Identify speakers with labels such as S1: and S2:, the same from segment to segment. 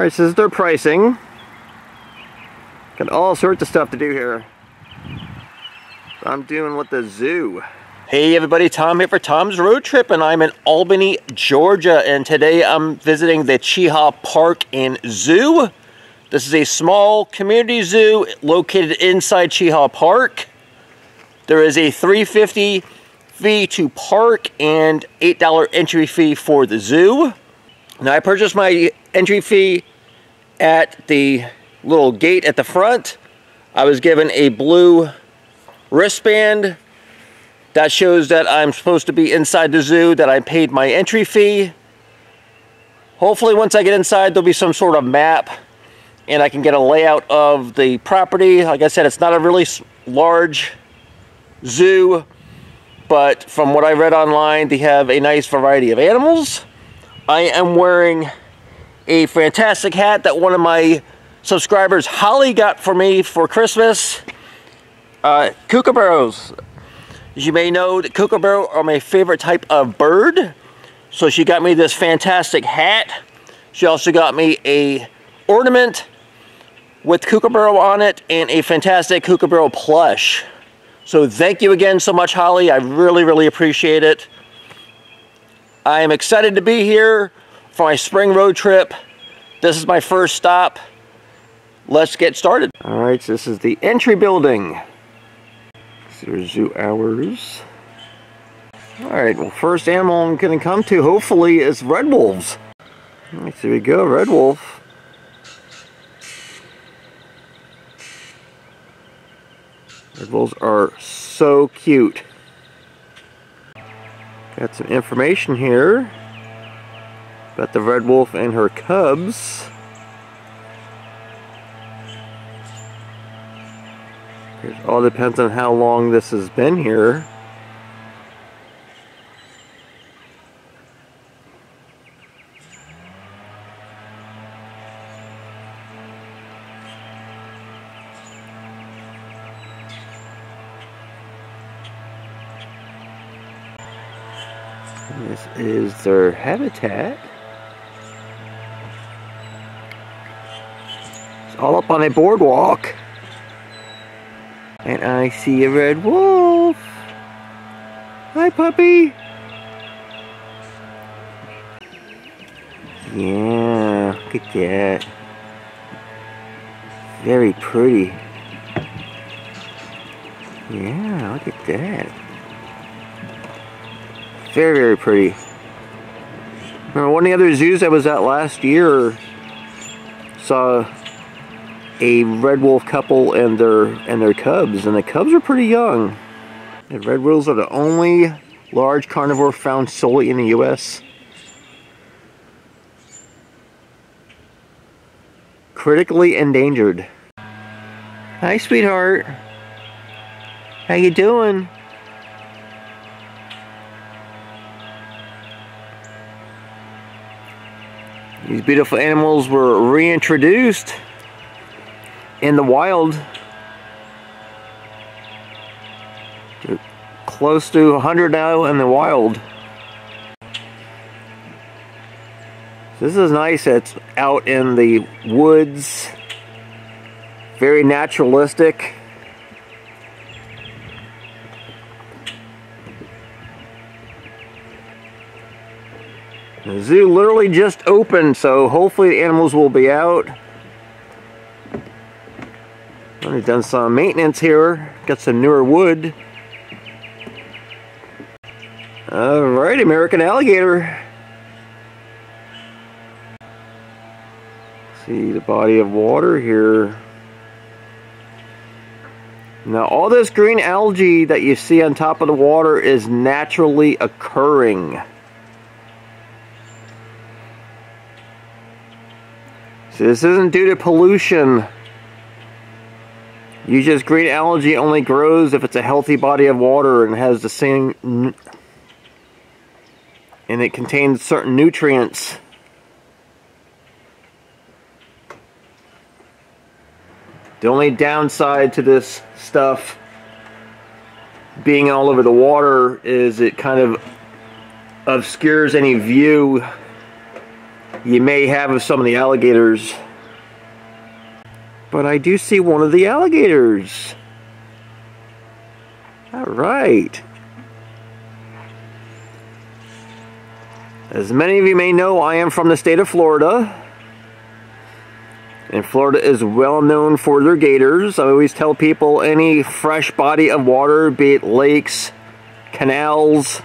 S1: Alright, so this is their pricing. Got all sorts of stuff to do here. I'm doing with the zoo. Hey everybody, Tom here for Tom's Road Trip and I'm in Albany, Georgia and today I'm visiting the Chehaw Park and Zoo. This is a small community zoo located inside Chehaw Park. There is a 350 fee to park and $8 entry fee for the zoo. Now I purchased my entry fee at the little gate at the front. I was given a blue wristband that shows that I'm supposed to be inside the zoo, that I paid my entry fee. Hopefully once I get inside there'll be some sort of map and I can get a layout of the property. Like I said, it's not a really large zoo, but from what I read online, they have a nice variety of animals. I am wearing a fantastic hat that one of my subscribers, Holly, got for me for Christmas. Uh, kookaburras. As you may know, the kookaburra are my favorite type of bird. So she got me this fantastic hat. She also got me a ornament with kookaburra on it and a fantastic kookaburra plush. So thank you again so much, Holly. I really, really appreciate it. I am excited to be here for my spring road trip. This is my first stop. Let's get started. All right, so this is the entry building. There's zoo hours. All right, well, first animal I'm to come to, hopefully, is red wolves. All right, there we go, red wolf. Red wolves are so cute. Got some information here about the red wolf and her cubs. It all depends on how long this has been here. This is their habitat. On a boardwalk. And I see a red wolf. Hi, puppy. Yeah, look at that. Very pretty. Yeah, look at that. Very, very pretty. Remember one of the other zoos I was at last year saw a red wolf couple and their and their cubs, and the cubs are pretty young. And red wolves are the only large carnivore found solely in the U.S. Critically endangered. Hi, sweetheart. How you doing? These beautiful animals were reintroduced in the wild. Close to 100 now in the wild. This is nice. It's out in the woods. Very naturalistic. The zoo literally just opened, so hopefully the animals will be out. I've done some maintenance here. Got some newer wood. Alright, American alligator. See the body of water here. Now all this green algae that you see on top of the water is naturally occurring. So this isn't due to pollution. You just green algae only grows if it's a healthy body of water and has the same and it contains certain nutrients. The only downside to this stuff being all over the water is it kind of obscures any view you may have of some of the alligators. But I do see one of the alligators. All right. As many of you may know, I am from the state of Florida. And Florida is well known for their gators. I always tell people any fresh body of water, be it lakes, canals,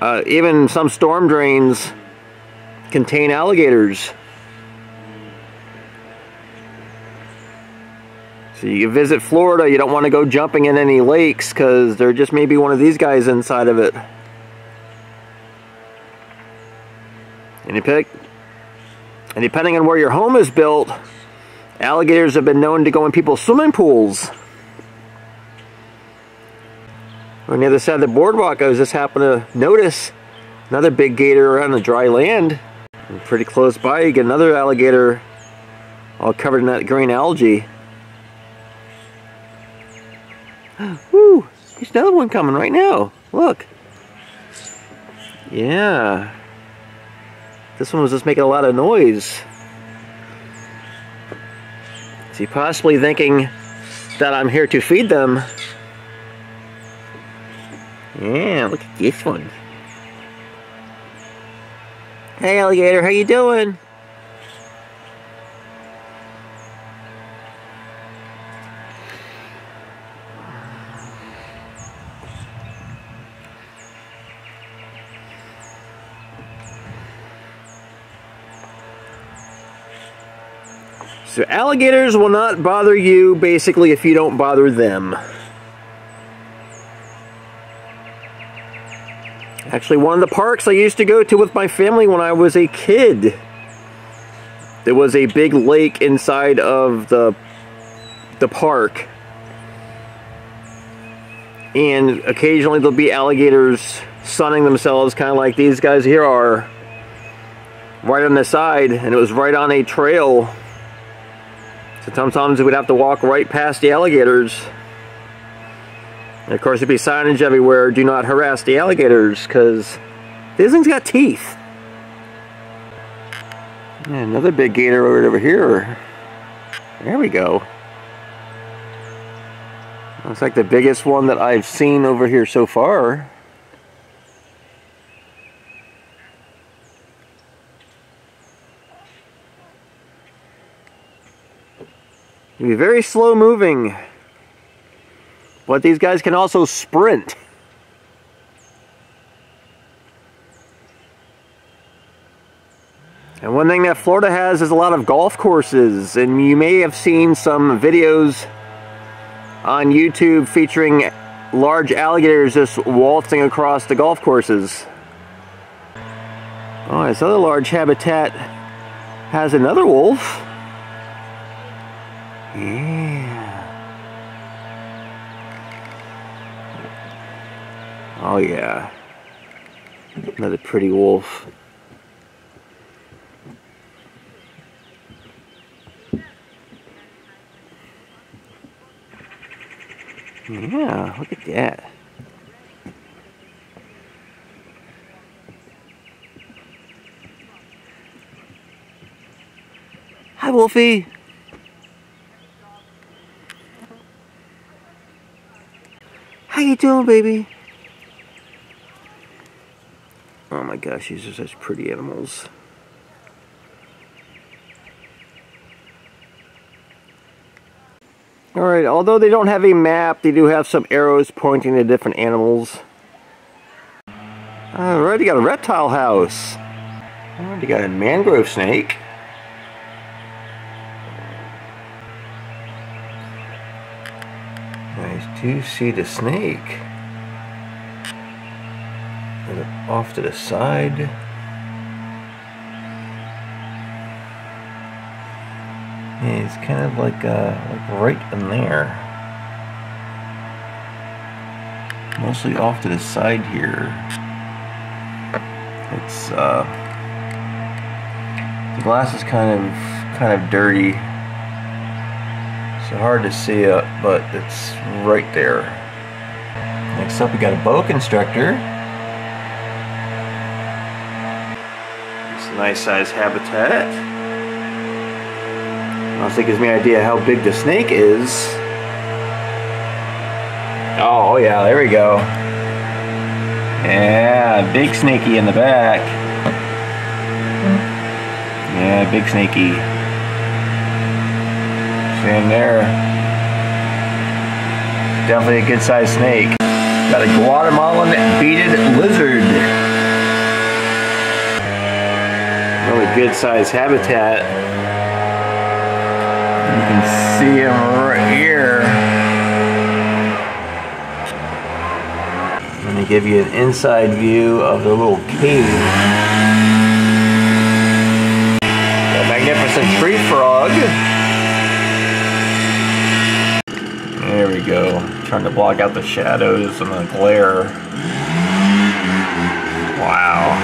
S1: uh, even some storm drains, contain alligators. So you visit Florida, you don't want to go jumping in any lakes because there just may be one of these guys inside of it. And, you pick, and depending on where your home is built, alligators have been known to go in people's swimming pools. On the other side of the boardwalk, I was just happened to notice another big gator on the dry land. And pretty close by, you get another alligator all covered in that green algae. Woo! There's another one coming right now. Look. Yeah. This one was just making a lot of noise. Is he possibly thinking that I'm here to feed them? Yeah, look at this one. Hey alligator, how you doing? So alligators will not bother you basically if you don't bother them. Actually, one of the parks I used to go to with my family when I was a kid. There was a big lake inside of the, the park. And occasionally there'll be alligators sunning themselves kind of like these guys here are. Right on the side, and it was right on a trail so sometimes we'd have to walk right past the alligators. And of course there'd be signage everywhere, do not harass the alligators, because these things got teeth. Another big gator right over here. There we go. Looks like the biggest one that I've seen over here so far. Be very slow moving. But these guys can also sprint. And one thing that Florida has is a lot of golf courses. And you may have seen some videos on YouTube featuring large alligators just waltzing across the golf courses. Oh, this other large habitat has another wolf. Yeah. Oh yeah. Another pretty wolf. Yeah, look at that. Hi, Wolfie. How you doing, baby? Oh my gosh, these are such pretty animals. Alright, although they don't have a map, they do have some arrows pointing to different animals. Alright, you got a reptile house. Alright, you got a mangrove snake. Do see the snake. And off to the side. Yeah, it's kind of like, uh, like right in there. Mostly off to the side here. It's, uh, the glass is kind of, kind of dirty. Hard to see it, but it's right there. Next up we got a boa constrictor. It's a nice size habitat. Also gives me an idea how big the snake is. Oh, oh yeah, there we go. Yeah, big snaky in the back. Yeah, big snaky. Stand there. Definitely a good sized snake. Got a Guatemalan beaded lizard. Really good sized habitat. You can see him right here. Let me give you an inside view of the little cave. A magnificent tree frog. There we go. Trying to block out the shadows and the glare. Wow.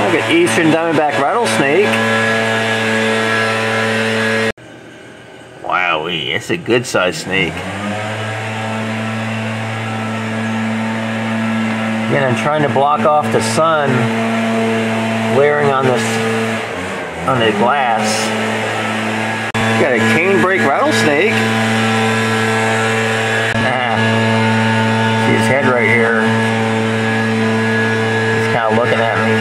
S1: Look at Eastern Diamondback Rattlesnake. Wowee, it's a good sized snake. Again, I'm trying to block off the sun glaring on this on the glass. Got a canebrake rattlesnake. Ah, see his head right here. He's kind of looking at me.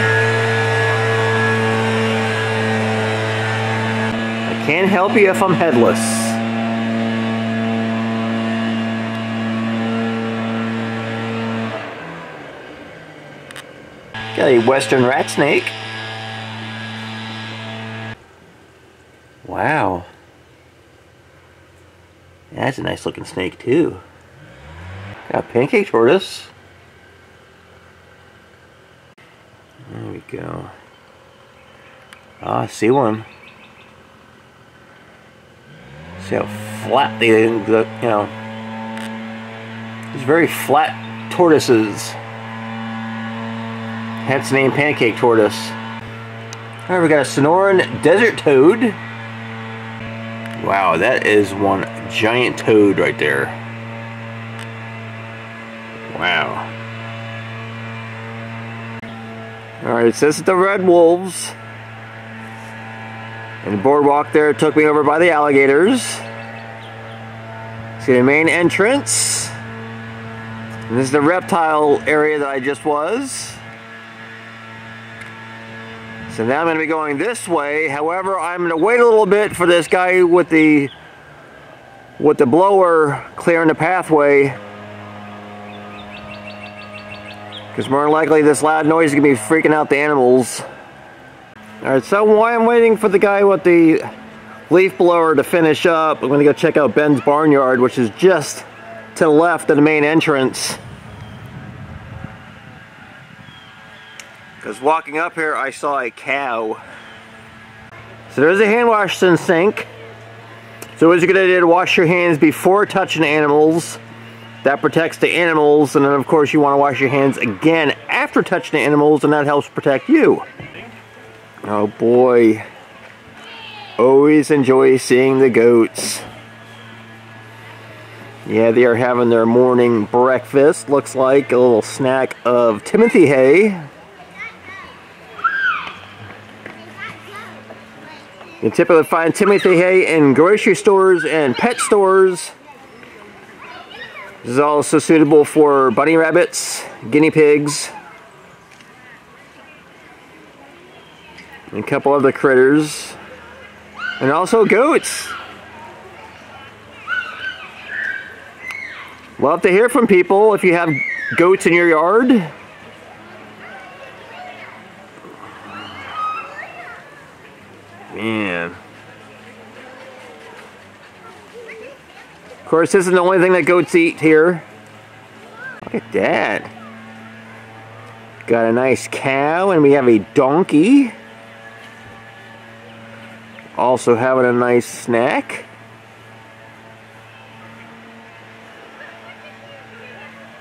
S1: I can't help you if I'm headless. Got a western rat snake. Wow. That's a nice looking snake too. Got a pancake tortoise. There we go. Ah, I see one. See how flat they look, you know. These very flat tortoises. Hence the name pancake tortoise. Alright, we got a Sonoran desert toad. Wow, that is one giant toad right there. Wow. Alright, it says the Red Wolves. And the boardwalk there took me over by the alligators. See the main entrance. And this is the reptile area that I just was. So now I'm going to be going this way. However, I'm going to wait a little bit for this guy with the with the blower clearing the pathway. Because more than likely this loud noise is going to be freaking out the animals. Alright, so while I'm waiting for the guy with the leaf blower to finish up, I'm going to go check out Ben's Barnyard, which is just to the left of the main entrance. Because walking up here, I saw a cow. So there's a hand wash and sink. So it's a good idea to wash your hands before touching animals. That protects the animals, and then of course you want to wash your hands again after touching the animals, and that helps protect you. Oh boy. Always enjoy seeing the goats. Yeah, they are having their morning breakfast. Looks like a little snack of Timothy hay. You typically find Timothy hay in grocery stores and pet stores. This is also suitable for bunny rabbits, guinea pigs, and a couple other critters, and also goats. Love to hear from people if you have goats in your yard. Man. Of course, this isn't the only thing that goats eat here. Look at that. Got a nice cow, and we have a donkey. Also having a nice snack.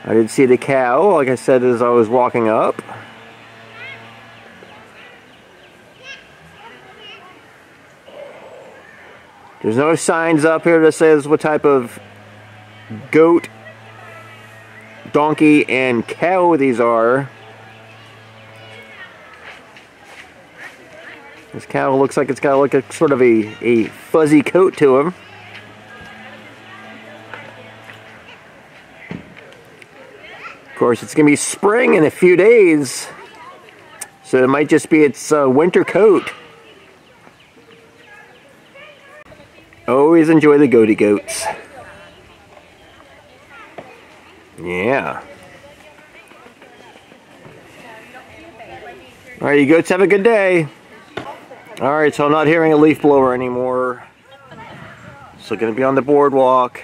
S1: I did see the cow, like I said, as I was walking up. There's no signs up here that says what type of goat, donkey, and cow these are. This cow looks like it's got like a sort of a, a fuzzy coat to him. Of course, it's going to be spring in a few days, so it might just be its uh, winter coat. Always enjoy the goaty goats. Yeah. Alright, you goats have a good day. Alright, so I'm not hearing a leaf blower anymore. So gonna be on the boardwalk.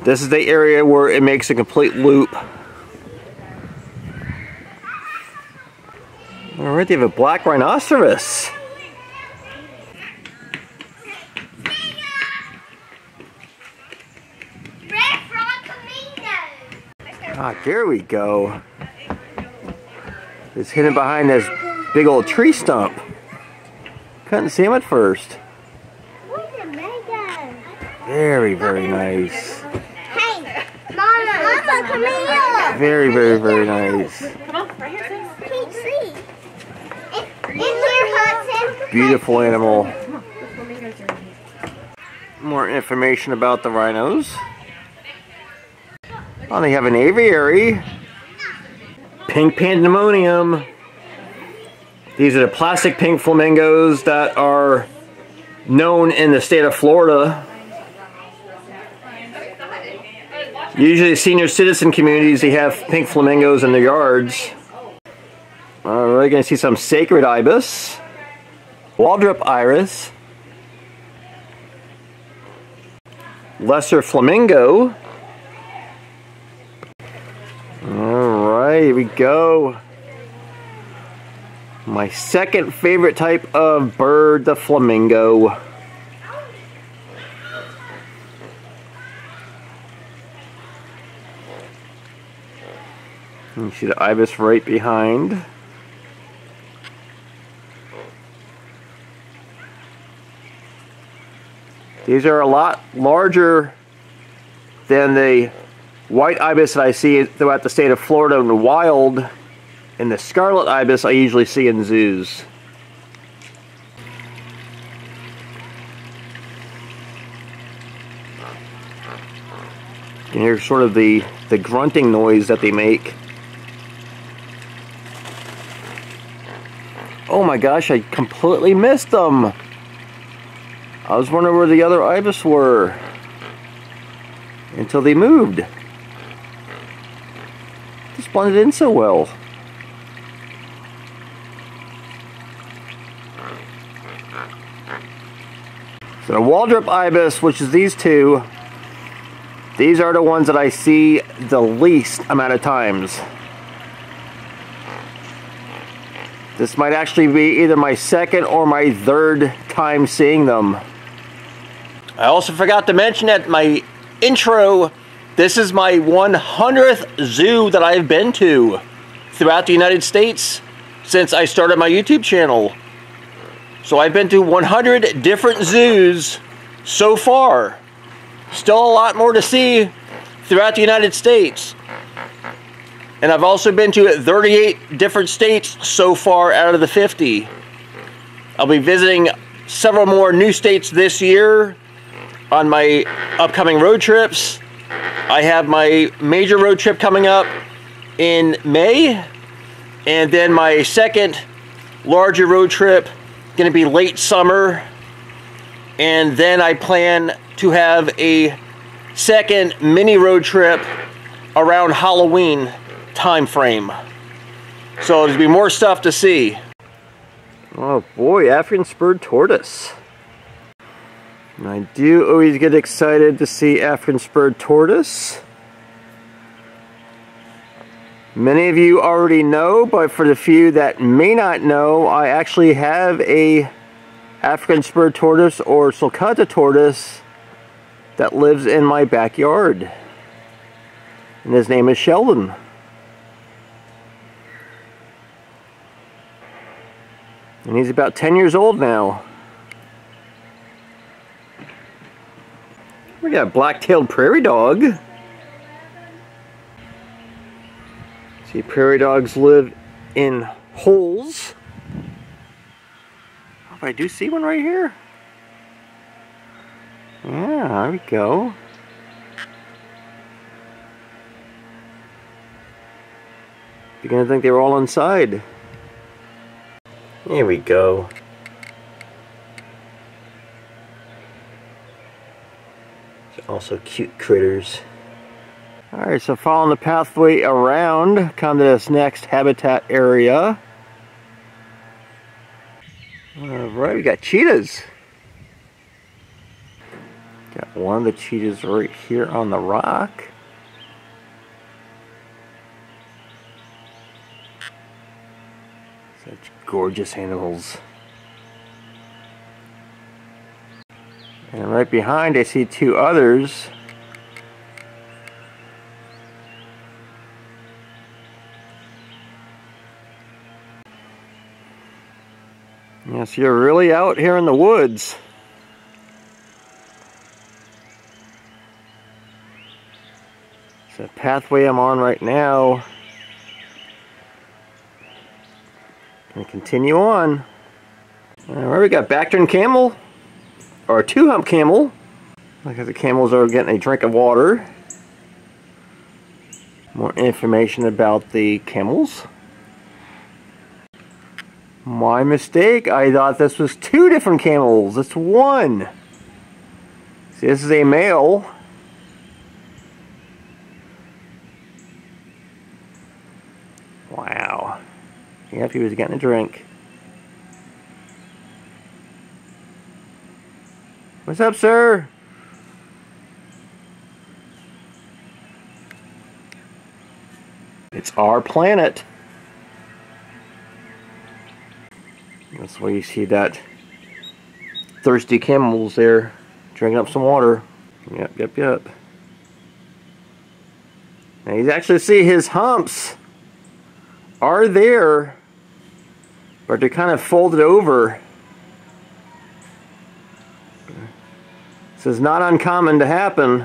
S1: This is the area where it makes a complete loop. Alright, they have a black rhinoceros. Ah, there we go. It's hidden behind this big old tree stump. Couldn't see him at first. Very, very nice.
S2: Hey, Mama, Mama, come here.
S1: Very, very, very nice.
S2: Come on, right here, sis. Can't see. In, in here, Hudson.
S1: Beautiful animal. More information about the rhinos. Oh, they have an aviary. Pink pandemonium. These are the plastic pink flamingos that are known in the state of Florida. Usually senior citizen communities, they have pink flamingos in their yards. Alright, we're going to see some sacred ibis. Waldrapp ibis. Lesser flamingo. Alright, here we go. My second favorite type of bird, the flamingo. You see the ibis right behind. These are a lot larger than the white ibis that I see throughout the state of Florida in the wild. And the scarlet ibis I usually see in zoos. You can hear sort of the, the grunting noise that they make. Oh my gosh, I completely missed them. I was wondering where the other ibis were until they moved. Blended in so well. So the Waldrapp ibis, which is these two, these are the ones that I see the least amount of times. This might actually be either my second or my third time seeing them. I also forgot to mention at my intro, this is my 100th zoo that I've been to throughout the United States since I started my YouTube channel. So I've been to 100 different zoos so far. Still a lot more to see throughout the United States. And I've also been to 38 different states so far out of the 50. I'll be visiting several more new states this year on my upcoming road trips. I have my major road trip coming up in May, and then my second larger road trip going to be late summer, and then I plan to have a second mini road trip around Halloween time frame. So there's be more stuff to see. Oh boy, African spurred tortoise. And I do always get excited to see African spurred tortoise. Many of you already know, but for the few that may not know, I actually have a African spurred tortoise or sulcata tortoise that lives in my backyard. And his name is Sheldon. And he's about 10 years old now. We got a black-tailed prairie dog. See, prairie dogs live in holes. Oh, I do see one right here. Yeah, there we go. You're gonna think they were all inside. Here we go. Also cute critters. Alright, so following the pathway around, come to this next habitat area. Alright, we got cheetahs. Got one of the cheetahs right here on the rock. Such gorgeous animals. And right behind I see two others. Yes, you're really out here in the woods. It's a pathway I'm on right now. Gonna continue on. Alright, we got Bactrian camel, or a two-hump camel. Because the camels are getting a drink of water. More information about the camels. My mistake, I thought this was two different camels. It's one. See, this is a male. Wow. Yep, he was getting a drink. What's up, sir? It's our planet. That's why you see that thirsty camels there drinking up some water. Yep, yep, yep. Now you actually see his humps are there, but they're kind of folded over. This is not uncommon to happen.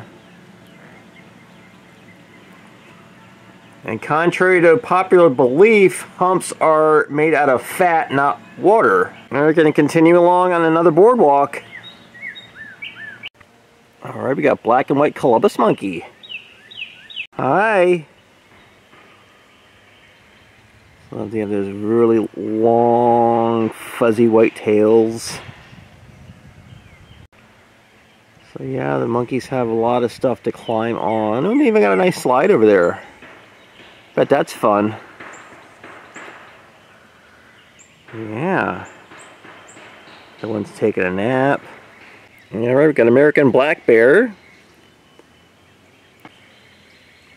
S1: And contrary to popular belief, humps are made out of fat, not water. Now we're going to continue along on another boardwalk. Alright, we got black and white Colobus monkey. Hi. So they have those really long, fuzzy white tails. So yeah, the monkeys have a lot of stuff to climb on. Oh, and they even got a nice slide over there. Bet that's fun. Yeah. The one's taking a nap. Alright, we've got American black bear.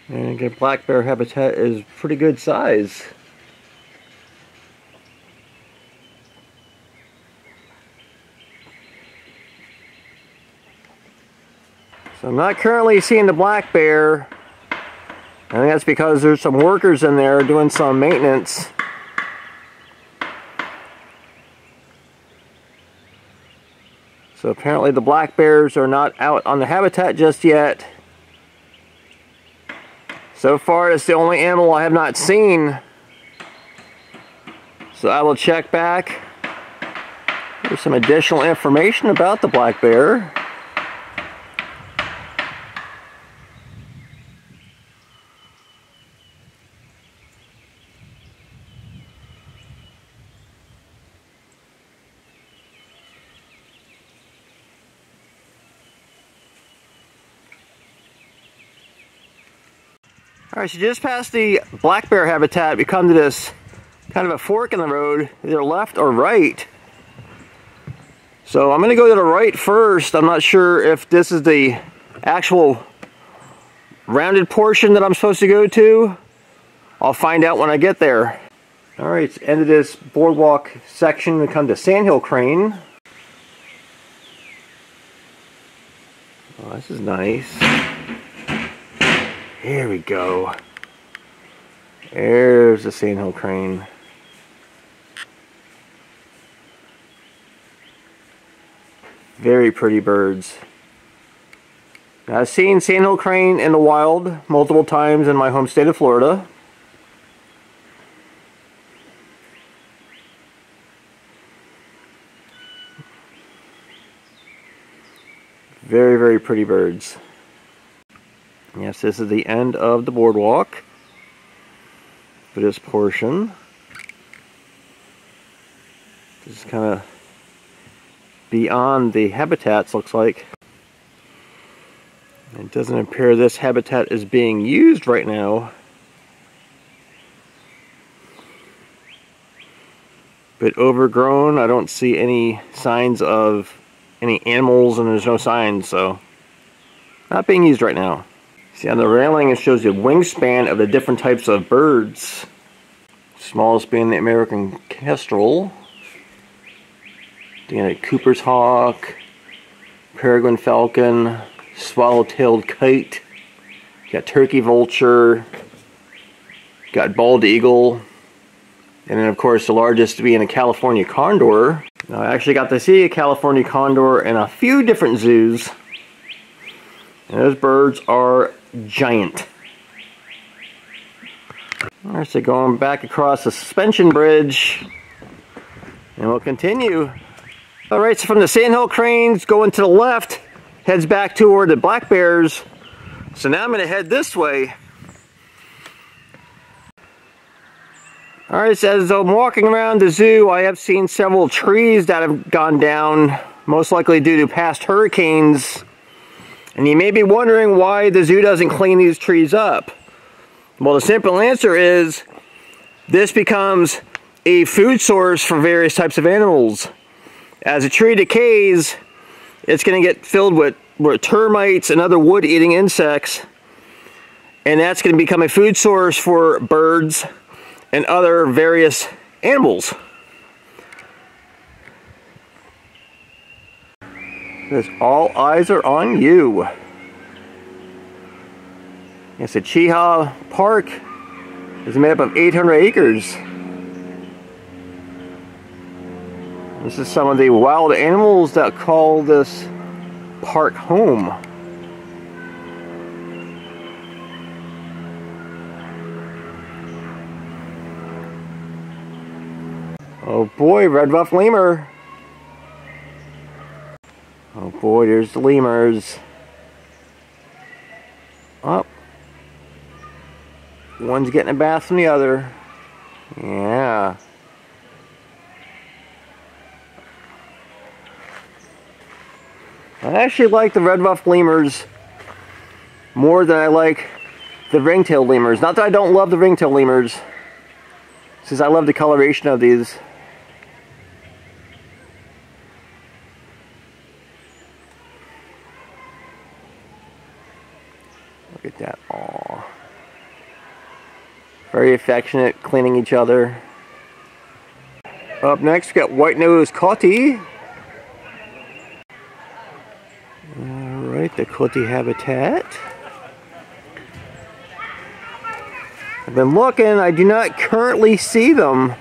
S1: And again, black bear habitat is pretty good size. So I'm not currently seeing the black bear. I think that's because there's some workers in there doing some maintenance. So apparently the black bears are not out on the habitat just yet. So far it's the only animal I have not seen. So I will check back. There's some additional information about the black bear. All right, so just past the black bear habitat, we come to this kind of a fork in the road, either left or right. So I'm gonna go to the right first. I'm not sure if this is the actual rounded portion that I'm supposed to go to. I'll find out when I get there. All right, end of this boardwalk section. We come to Sandhill Crane. Oh, this is nice. Here we go. There's the sandhill crane. Very pretty birds. I've seen sandhill crane in the wild multiple times in my home state of Florida. Very, very pretty birds. Yes, this is the end of the boardwalk for this portion. This is kind of beyond the habitats, looks like. It doesn't appear this habitat is being used right now. But overgrown, I don't see any signs of any animals and there's no signs, so not being used right now. See on the railing it shows the wingspan of the different types of birds. Smallest being the American kestrel. Then a Cooper's hawk, peregrine falcon, swallow-tailed kite, got turkey vulture, got bald eagle, and then of course the largest being a California condor. Now, I actually got to see a California condor in a few different zoos. And those birds are giant. Alright, so going back across the suspension bridge. And we'll continue. Alright, so from the sandhill cranes going to the left, heads back toward the black bears. So now I'm going to head this way. Alright, so as I'm walking around the zoo, I have seen several trees that have gone down, most likely due to past hurricanes. And you may be wondering why the zoo doesn't clean these trees up. Well, the simple answer is this becomes a food source for various types of animals. As a tree decays, it's going to get filled with, with termites and other wood-eating insects. And that's going to become a food source for birds, and other various animals. Because all eyes are on you. Yes, the Chehaw Park is made up of 800 acres. This is some of the wild animals that call this park home. Oh boy, red ruff lemur. Boy, there's the lemurs. Up. Oh. One's getting a bath from the other. Yeah. I actually like the red ruff lemurs more than I like the ringtail lemurs. Not that I don't love the ringtail lemurs, since I love the coloration of these. Look at that. Aw. Very affectionate, cleaning each other. Up next, we got white-nosed coati. Alright, the coati habitat. I've been looking, I do not currently see them.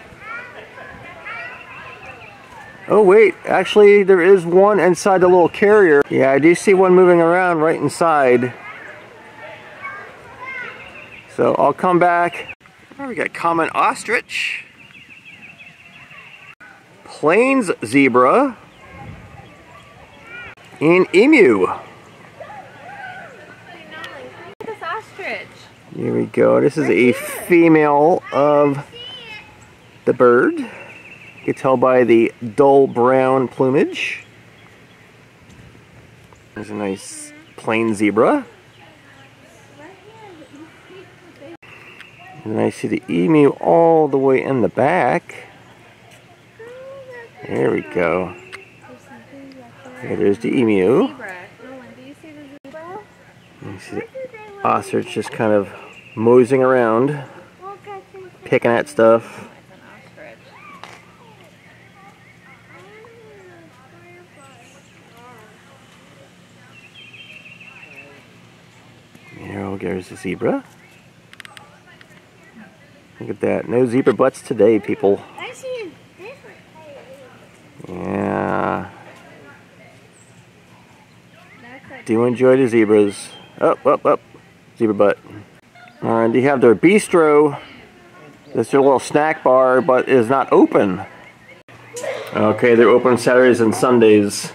S1: Oh wait, actually there is one inside the little carrier. Yeah, I do see one moving around right inside. So I'll come back. We got common ostrich, plains zebra, and emu. Here we go. This is a female of the bird. You can tell by the dull brown plumage. There's a nice plain zebra. And I see the emu all the way in the back. There we go. there's the emu. See the ostrich just kind of moseying around, picking at stuff. There, goes the zebra. Look at that. No zebra butts today, people. Yeah. do enjoy the zebras. Up, up, up. Zebra butt. Alright, they have their bistro. This their little snack bar, but is not open. Okay, they're open Saturdays and Sundays.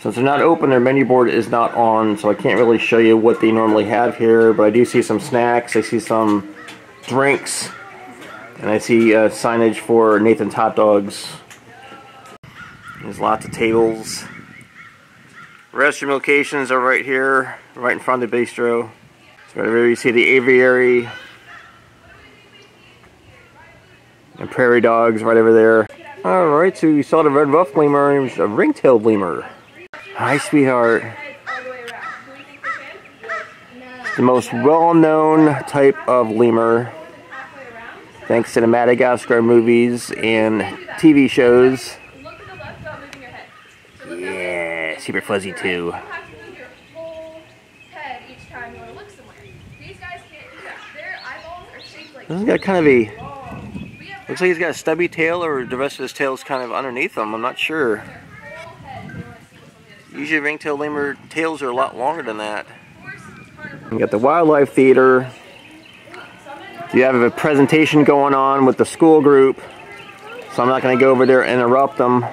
S1: Since they're not open, their menu board is not on, so I can't really show you what they normally have here, but I do see some snacks, I see some drinks, and I see uh, signage for Nathan's Hot Dogs. There's lots of tables. Restroom locations are right here, right in front of the bistro. So right over here you see the aviary. And prairie dogs right over there. Alright, so you saw the red ruff lemur and a ring-tailed lemur. Hi, sweetheart. The most well-known type of lemur. Thanks to the Madagascar movies and TV shows. Yeah, super fuzzy too. This has got kind of a Looks like he's got a stubby tail or the rest of his tail is kind of underneath him. I'm not sure. Usually ringtail lemur tails are a lot longer than that. You got the wildlife theater. You have a presentation going on with the school group. So I'm not going to go over there and interrupt them.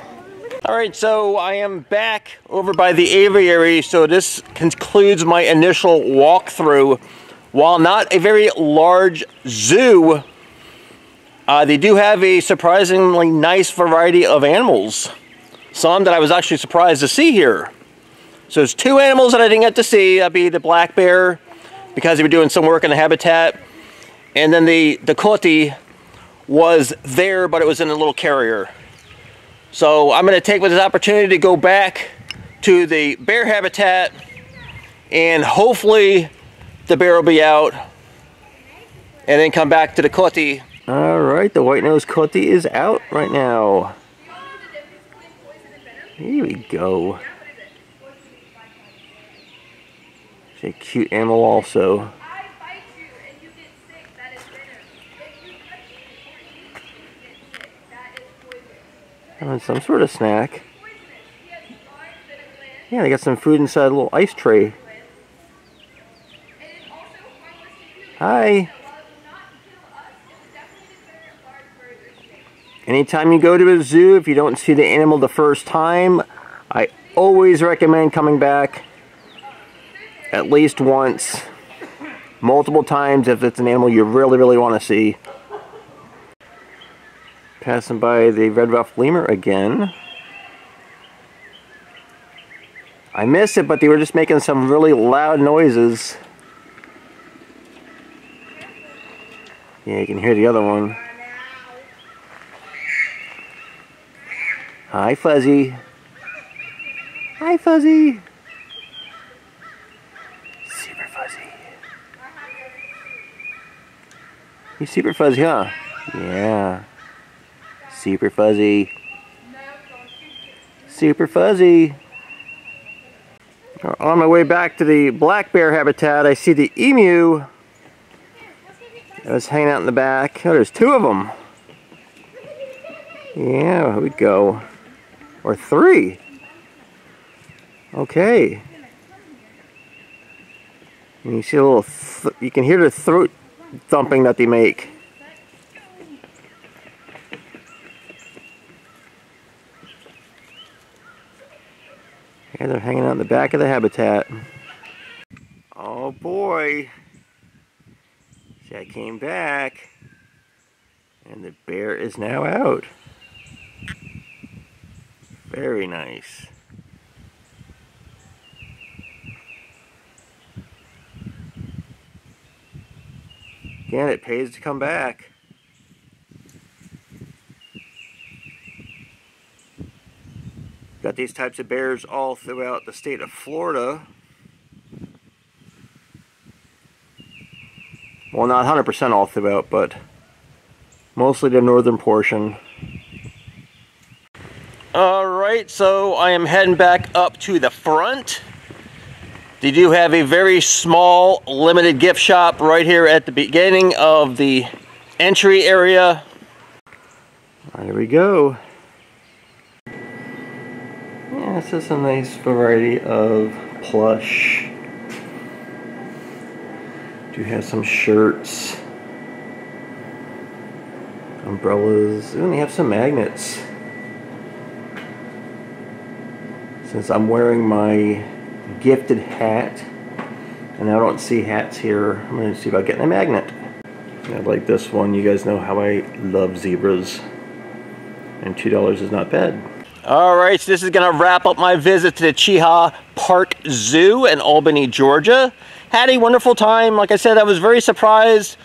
S1: Alright, so I am back over by the aviary. So this concludes my initial walkthrough. While not a very large zoo, uh, they do have a surprisingly nice variety of animals. Some that I was actually surprised to see here. So there's two animals that I didn't get to see. That'd be the black bear, because they were doing some work in the habitat. And then the, the was there, but it was in a little carrier. So I'm going to take this opportunity to go back to the bear habitat and hopefully the bear will be out and then come back to the coati
S2: Alright,
S1: the white-nosed coati is out right now. Here we go. It's a cute animal also. Oh, some sort of snack. Yeah, they got some food inside a little ice tray. Hi. Anytime you go to a zoo, if you don't see the animal the first time, I always recommend coming back at least once, multiple times if it's an animal you really, really want to see. Passing by the red ruff lemur again. I missed it, but they were just making some really loud noises. Yeah, you can hear the other one. Hi, Fuzzy. Hi, Fuzzy. Super Fuzzy. You super fuzzy, huh? Yeah. Super fuzzy. Super fuzzy. On my way back to the black bear habitat, I see the emu. I was hanging out in the back. Oh, there's two of them. Yeah, here we go. Or three. Okay. And you see a little, you can hear the throat thumping that they make. Yeah, they're hanging out in the back of the habitat. Oh boy. See, I came back. And the bear is now out. Very nice. Again, it pays to come back. Got these types of bears all throughout the state of Florida. Well, not 100% all throughout, but mostly the northern portion. Alright, so I am heading back up to the front. They do have a very small, limited gift shop right here at the beginning of the entry area. There we go. This is a nice variety of plush. Do have some shirts, umbrellas, and they have some magnets. Since I'm wearing my gifted hat, and I don't see hats here, I'm going to see about getting a magnet. I like this one. You guys know how I love zebras. And $2 is not bad. All right, so this is going to wrap up my visit to the Chehaw Park Zoo in Albany, Georgia. Had a wonderful time. Like I said, I was very surprised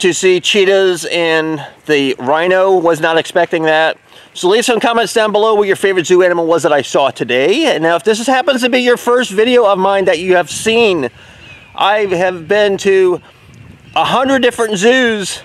S1: to see cheetahs and the rhino. Was not expecting that. So leave some comments down below what your favorite zoo animal was that I saw today. And now if this happens to be your first video of mine that you have seen, I have been to a hundred different zoos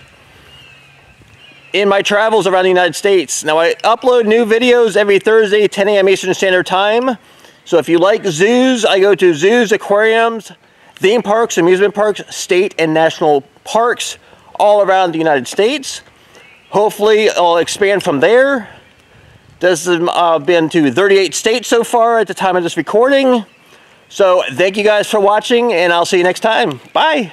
S1: in my travels around the United States. Now I upload new videos every Thursday, 10 a.m. Eastern Standard Time. So if you like zoos, I go to zoos, aquariums, theme parks, amusement parks, state and national parks all around the United States. Hopefully I'll expand from there. This has uh, been to 38 states so far at the time of this recording. So thank you guys for watching and I'll see you next time. Bye.